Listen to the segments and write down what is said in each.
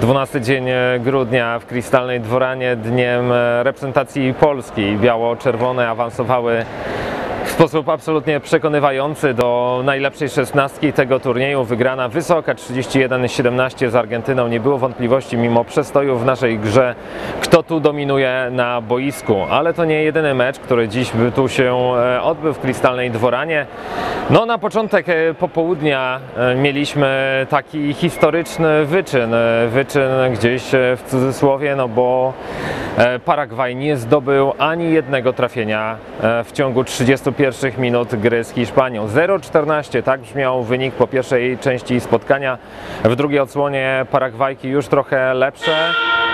12 dzień grudnia w Kristalnej Dworanie, dniem reprezentacji Polski. Biało-czerwone awansowały sposób absolutnie przekonywający do najlepszej szesnastki tego turnieju. Wygrana wysoka 31-17 z Argentyną. Nie było wątpliwości mimo przestoju w naszej grze, kto tu dominuje na boisku. Ale to nie jedyny mecz, który dziś tu się e, odbył w Kristalnej Dworanie. No na początek e, popołudnia e, mieliśmy taki historyczny wyczyn. Wyczyn gdzieś w cudzysłowie, no bo Paragwaj nie zdobył ani jednego trafienia e, w ciągu 31 minut gry z Hiszpanią. 0-14, tak brzmiał wynik po pierwszej części spotkania. W drugiej odsłonie Paragwajki już trochę lepsze.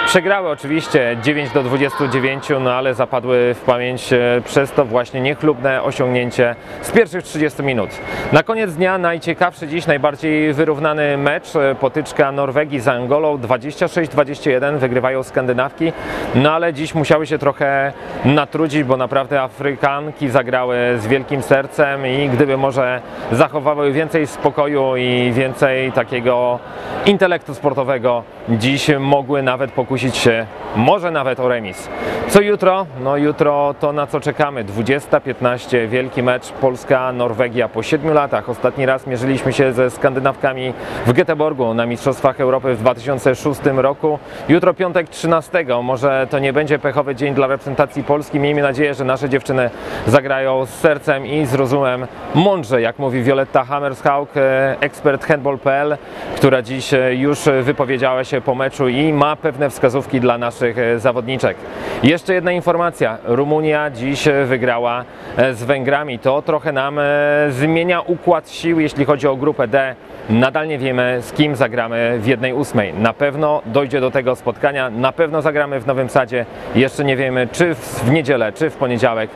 Przegrały oczywiście 9 do 29, no ale zapadły w pamięć e, przez to właśnie niechlubne osiągnięcie z pierwszych 30 minut. Na koniec dnia najciekawszy dziś, najbardziej wyrównany mecz, e, potyczka Norwegii z Angolą 26-21, wygrywają Skandynawki, no ale dziś musiały się trochę natrudzić, bo naprawdę Afrykanki zagrały z wielkim sercem i gdyby może zachowały więcej spokoju i więcej takiego intelektu sportowego, dziś mogły nawet pokusić się może nawet o remis. Co jutro? No jutro to na co czekamy. 20.15, wielki mecz Polska-Norwegia po 7 latach. Ostatni raz mierzyliśmy się ze Skandynawkami w Göteborgu na Mistrzostwach Europy w 2006 roku. Jutro piątek 13. Może to nie będzie pechowy dzień dla reprezentacji Polski. Miejmy nadzieję, że nasze dziewczyny zagrają z sercem i z rozumem mądrze, jak mówi Violetta Hammershaug, e, ekspert handball.pl, która dziś e, już wypowiedziała się po meczu i ma pewne wskazówki dla naszych e, zawodniczek. Jeszcze jedna informacja. Rumunia dziś e, wygrała e, z Węgrami. To trochę nam zmienia układ sił, jeśli chodzi o grupę D. Nadal nie wiemy, z kim zagramy w jednej ósmej. Na pewno dojdzie do tego spotkania, na pewno zagramy w Nowym Sadzie. Jeszcze nie wiemy, czy w niedzielę, czy w poniedziałek.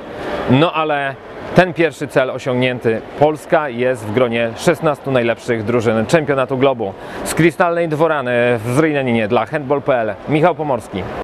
No ale ten pierwszy cel osiągnięty. Polska jest w gronie 16 najlepszych drużyn czempionatu globu. Z Kristalnej Dworany w Zrynaninie dla handball.pl Michał Pomorski.